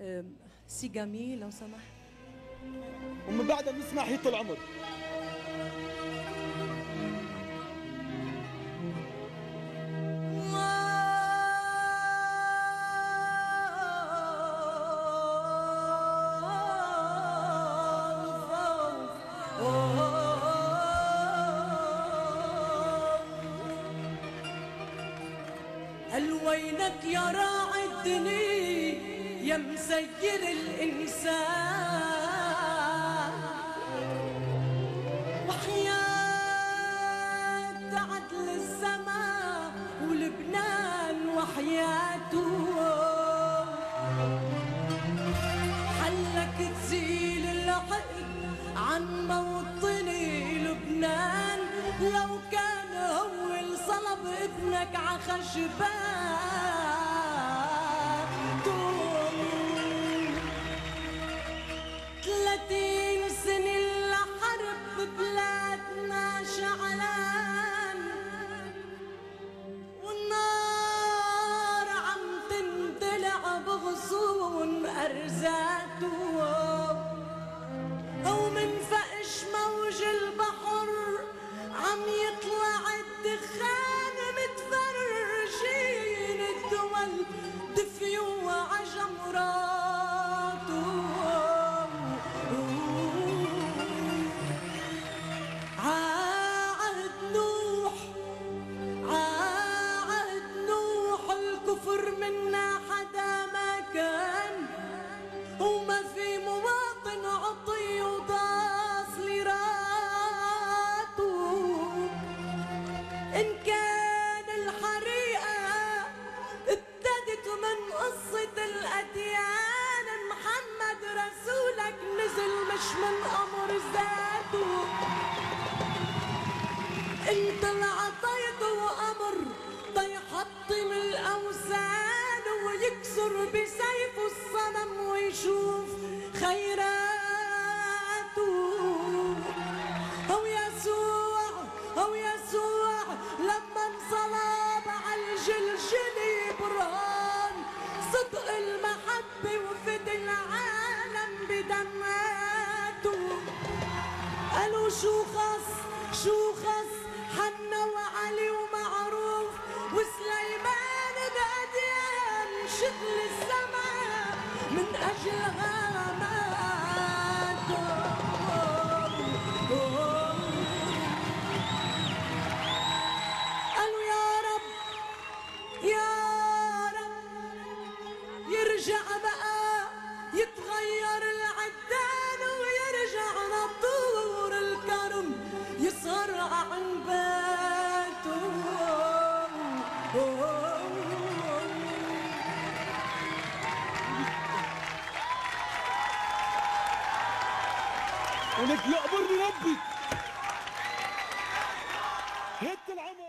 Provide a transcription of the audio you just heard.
أم، سي جميل لو سمحت. ومن بعدها بنسمع حيط العمر. قال وينك يا راعي الدنيا. يا مسير الإنسان. وحياة عدل السماء ولبنان وحياته. حلك تزيل الحقد عن موطني لبنان. لو كان هو الصلب ابنك عخشبات tu انت اللي عطيته أمر يحطم الاوثان ويكسر بسيفه الصنم ويشوف خيراته. أو يسوع أو يسوع لما انصلب على الجلجلي برهان صدق المحبة وفد العالم بدماته قالوا شو خص شو خص؟ حنا وعلي ومعروف وسليمان بأديان شغل السماء من أجلها يا رب يرجع بقى ولك يأمرني ربي. هت العمر